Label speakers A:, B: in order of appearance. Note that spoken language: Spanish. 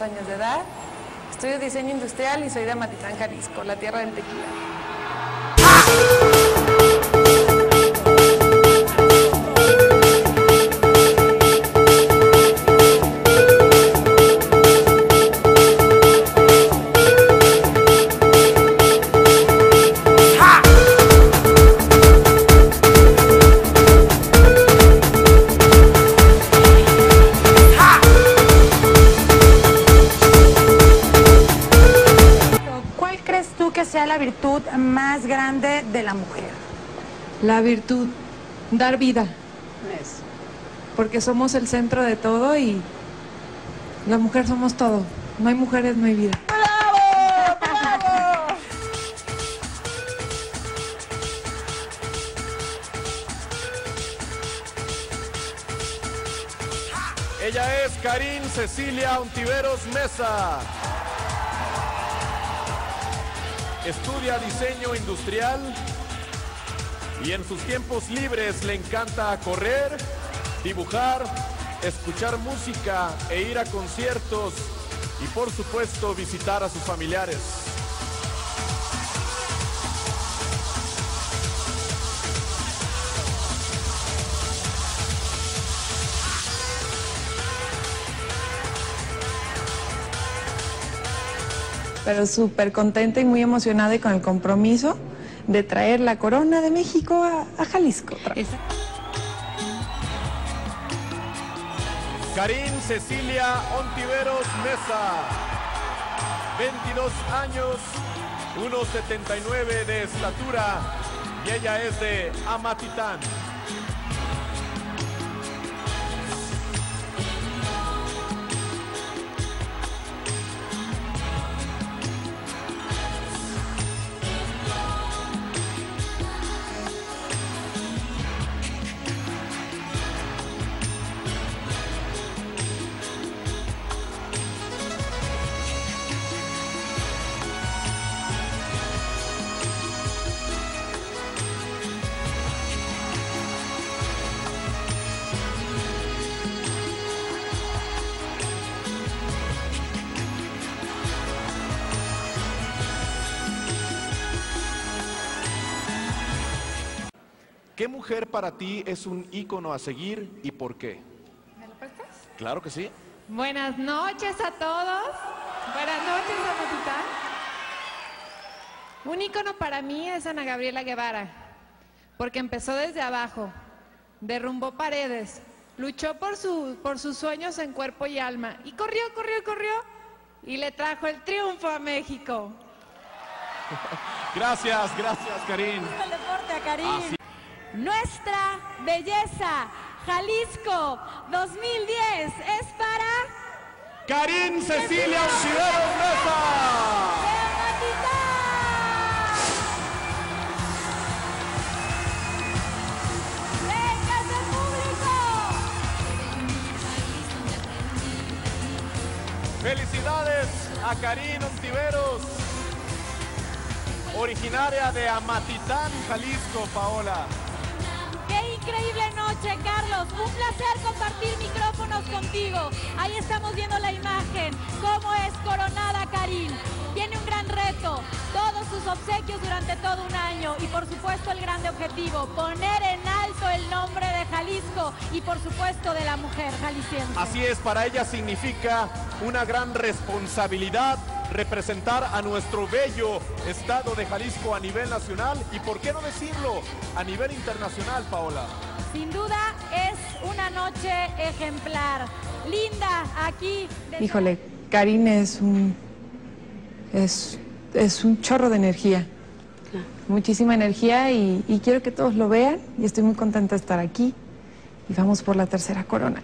A: tengo 22 años de edad, estudio diseño industrial y soy de Amatitán, Jalisco, la tierra del tequila.
B: La virtud más grande de la mujer?
C: La virtud, dar vida. Porque somos el centro de todo y la mujer somos todo. No hay mujeres, no hay vida.
D: Ella es Karin Cecilia Ontiveros Mesa. Estudia diseño industrial y en sus tiempos libres le encanta correr, dibujar, escuchar música e ir a conciertos y por supuesto visitar a sus familiares.
A: Pero súper contenta y muy emocionada y con el compromiso de traer la corona de México a, Jalisco.
D: Karin Cecilia Ontiveros Mesa, 22 años, 1,79 de estatura y ella es de Amatitán. ¿Qué mujer para ti es un ícono a seguir y por qué?
C: ¿Me lo prestas?
D: Claro que sí.
C: Buenas noches a todos. Buenas noches, Amatitán. Un ícono para mí es Ana Gabriela Guevara, porque empezó desde abajo, derrumbó paredes, luchó por, su- por sus sueños en cuerpo y alma, y corrió, corrió, corrió, y le trajo el triunfo a México.
D: Gracias, gracias, Karin.
E: el deporte a Karim. Nuestra belleza, Jalisco 2010 es para
D: Karin Cecilia Ontiveros Mesa.
E: Amatitán. ¡Véngase, público!
D: Felicidades a Karin Ontiveros, originaria de Amatitán, Jalisco, Paola.
E: Un placer compartir micrófonos contigo. Ahí estamos viendo la imagen, cómo es coronada Karim. Tiene un gran reto, todos sus obsequios durante todo un año y por supuesto el grande objetivo, poner en alto el nombre de Jalisco y por supuesto de la mujer jalisciense.
D: Así es, para ella significa una gran responsabilidad representar a nuestro bello estado de Jalisco a nivel nacional y, por qué no decirlo, a nivel internacional, Paola.
E: Sin duda es una noche ejemplar. Linda aquí. desde-
A: Híjole, Karin es un, es, es un chorro de energía. Muchísima energía y, y quiero que todos lo vean y estoy muy contenta de estar aquí. Y vamos por la tercera corona.